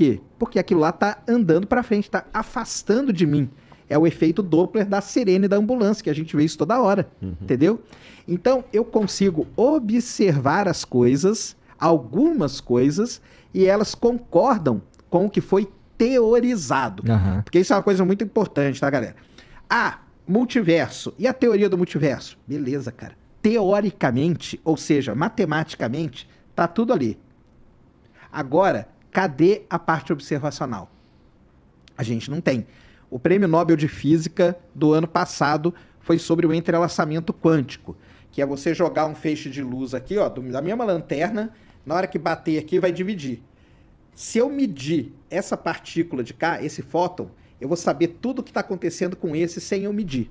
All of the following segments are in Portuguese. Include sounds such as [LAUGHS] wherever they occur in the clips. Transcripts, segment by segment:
quê? Porque aquilo lá tá andando para frente, tá afastando de mim. É o efeito Doppler da sirene da ambulância, que a gente vê isso toda hora, uhum. entendeu? Então, eu consigo observar as coisas, algumas coisas, e elas concordam com o que foi teorizado. Uhum. Porque isso é uma coisa muito importante, tá, galera? Ah, multiverso. E a teoria do multiverso? Beleza, cara. Teoricamente, ou seja, matematicamente, tá tudo ali. Agora, cadê a parte observacional? A gente não tem. O prêmio Nobel de Física do ano passado foi sobre o entrelaçamento quântico, que é você jogar um feixe de luz aqui, ó, da mesma lanterna, na hora que bater aqui vai dividir. Se eu medir essa partícula de cá, esse fóton, eu vou saber tudo o que está acontecendo com esse sem eu medir.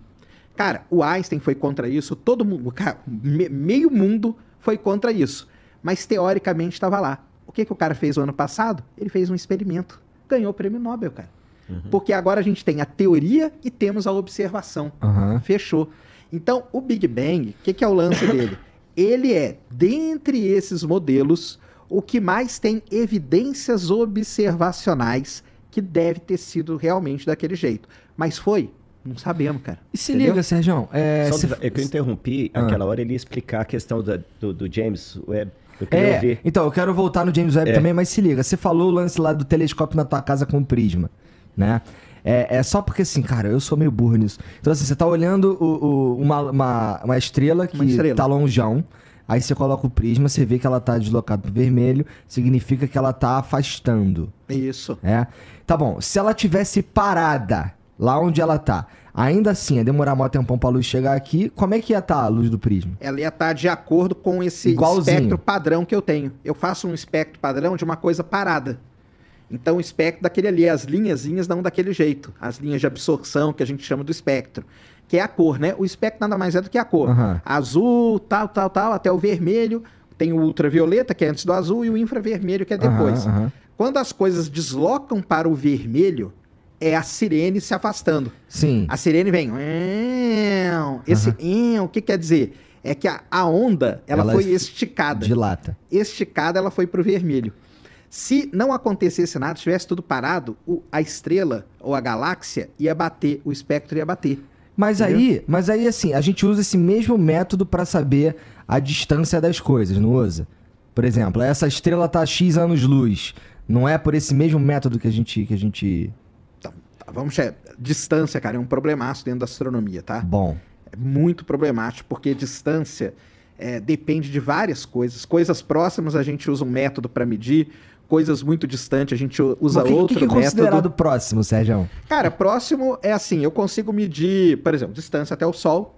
Cara, o Einstein foi contra isso, todo mundo, cara, meio mundo foi contra isso. Mas teoricamente estava lá. O que, que o cara fez o ano passado? Ele fez um experimento. Ganhou o prêmio Nobel, cara. Uhum. Porque agora a gente tem a teoria e temos a observação. Uhum. Fechou. Então, o Big Bang, o que, que é o lance [LAUGHS] dele? Ele é, dentre esses modelos, o que mais tem evidências observacionais que deve ter sido realmente daquele jeito. Mas foi? Não sabemos, cara. E se Entendeu? liga, Sérgio. É, se... é que eu interrompi ah. aquela hora, ele ia explicar a questão do, do, do James Webb. Eu é, ouvir. então, eu quero voltar no James Webb é. também, mas se liga, você falou o lance lá do telescópio na tua casa com o prisma, né? É, é, só porque, assim, cara, eu sou meio burro nisso. Então, assim, você tá olhando o, o, uma, uma, uma, estrela que uma estrela. tá longeão, aí você coloca o prisma, você vê que ela tá deslocada pro vermelho, significa que ela tá afastando. Isso. É. Tá bom, se ela tivesse parada lá onde ela tá, ainda assim, ia demorar maior tempão pra luz chegar aqui, como é que ia estar tá a luz do prisma? Ela ia estar tá de acordo com esse Igualzinho. espectro padrão que eu tenho. Eu faço um espectro padrão de uma coisa parada. Então o espectro daquele ali, as linhazinhas dão daquele jeito. As linhas de absorção que a gente chama do espectro. Que é a cor, né? O espectro nada mais é do que a cor. Uhum. Azul, tal, tal, tal, até o vermelho. Tem o ultravioleta, que é antes do azul, e o infravermelho, que é depois. Uhum, uhum. Quando as coisas deslocam para o vermelho, é a sirene se afastando. Sim. A sirene vem. Esse o que quer dizer? É que a, a onda ela, ela foi esticada. Dilata. Esticada, ela foi para o vermelho. Se não acontecesse nada, tivesse tudo parado, o, a estrela ou a galáxia ia bater, o espectro ia bater. Mas entendeu? aí, mas aí assim, a gente usa esse mesmo método para saber a distância das coisas, não usa? Por exemplo, essa estrela tá a X anos-luz. Não é por esse mesmo método que a gente que a gente vamos chegar. distância, cara, é um problemaço dentro da astronomia, tá? Bom. É muito problemático porque distância é, depende de várias coisas. Coisas próximas a gente usa um método para medir, coisas muito distantes, a gente usa que, outro que, que é método. considerado próximo, Sérgio? Cara, próximo é assim, eu consigo medir, por exemplo, distância até o Sol.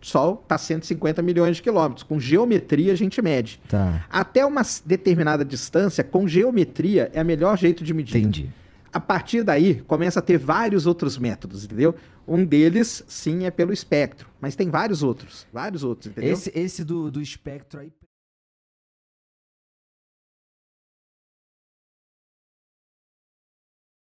O Sol está a 150 milhões de quilômetros. Com geometria a gente mede. Tá. Até uma determinada distância, com geometria, é o melhor jeito de medir. Entendi. A partir daí, começa a ter vários outros métodos, entendeu? Um deles, sim, é pelo espectro. Mas tem vários outros. Vários outros, entendeu? Esse, esse do, do espectro aí.